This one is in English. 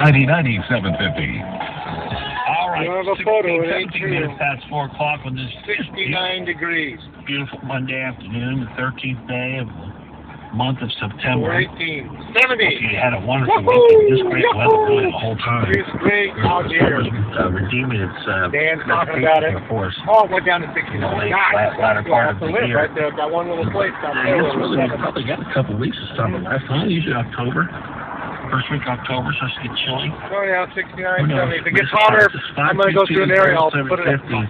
9090 750. All right, You have a photo, it ain't true. minutes past 4 o'clock on this 69 degrees. beautiful Monday afternoon, the 13th day of the month of September. 418. You had a wonderful Woohoo! weekend. Just great weather really the whole time. It's great out here. Uh, redeeming its uh, Dan's talking about it. for us. Oh, it went down to 69. Late, God, flat, latter part of to the year. right there. Got one little place down I there. guess really probably got a couple weeks of summer left, huh? Usually October. First week of October starts to get chilly. Oh, yeah, 69, 70. If it gets hotter, I'm going to go through an area. I'll put it in. 750.